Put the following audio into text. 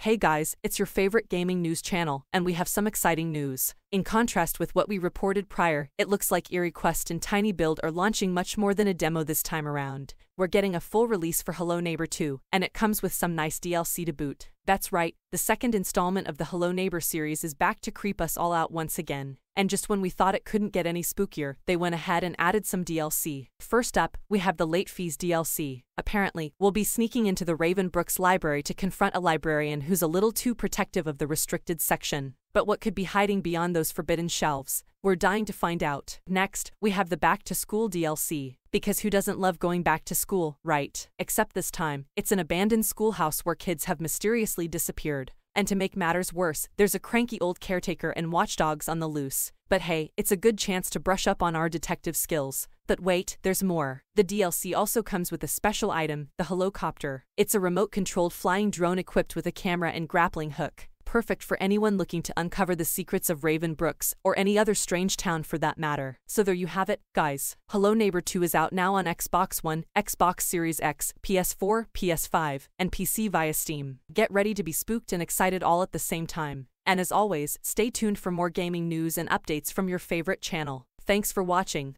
Hey guys, it's your favorite gaming news channel, and we have some exciting news. In contrast with what we reported prior, it looks like Eerie Quest and Tiny Build are launching much more than a demo this time around. We're getting a full release for Hello Neighbor 2, and it comes with some nice DLC to boot. That's right, the second installment of the Hello Neighbor series is back to creep us all out once again. And just when we thought it couldn't get any spookier, they went ahead and added some DLC. First up, we have the Late Fees DLC. Apparently, we'll be sneaking into the Raven Brooks library to confront a librarian who's a little too protective of the restricted section. But what could be hiding beyond those forbidden shelves? We're dying to find out. Next, we have the Back to School DLC. Because who doesn't love going back to school, right? Except this time, it's an abandoned schoolhouse where kids have mysteriously disappeared. And to make matters worse, there's a cranky old caretaker and watchdogs on the loose. But hey, it's a good chance to brush up on our detective skills. But wait, there's more. The DLC also comes with a special item, the Hello-copter. It's a remote-controlled flying drone equipped with a camera and grappling hook perfect for anyone looking to uncover the secrets of Raven Brooks, or any other strange town for that matter. So there you have it, guys. Hello Neighbor 2 is out now on Xbox One, Xbox Series X, PS4, PS5, and PC via Steam. Get ready to be spooked and excited all at the same time. And as always, stay tuned for more gaming news and updates from your favorite channel. Thanks for watching.